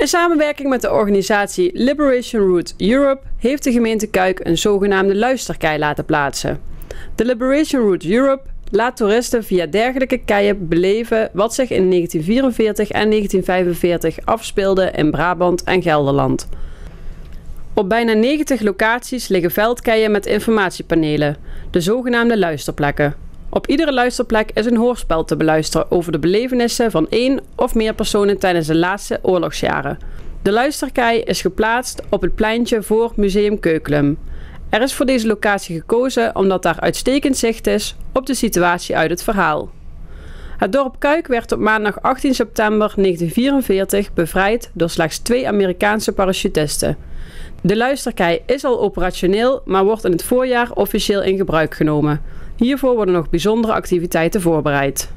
In samenwerking met de organisatie Liberation Route Europe heeft de gemeente Kuik een zogenaamde luisterkei laten plaatsen. De Liberation Route Europe laat toeristen via dergelijke keien beleven wat zich in 1944 en 1945 afspeelde in Brabant en Gelderland. Op bijna 90 locaties liggen veldkeien met informatiepanelen, de zogenaamde luisterplekken. Op iedere luisterplek is een hoorspel te beluisteren over de belevenissen van één of meer personen tijdens de laatste oorlogsjaren. De luisterkei is geplaatst op het pleintje voor Museum Keukelum. Er is voor deze locatie gekozen omdat daar uitstekend zicht is op de situatie uit het verhaal. Het dorp Kuik werd op maandag 18 september 1944 bevrijd door slechts twee Amerikaanse parachutisten. De luisterkei is al operationeel, maar wordt in het voorjaar officieel in gebruik genomen. Hiervoor worden nog bijzondere activiteiten voorbereid.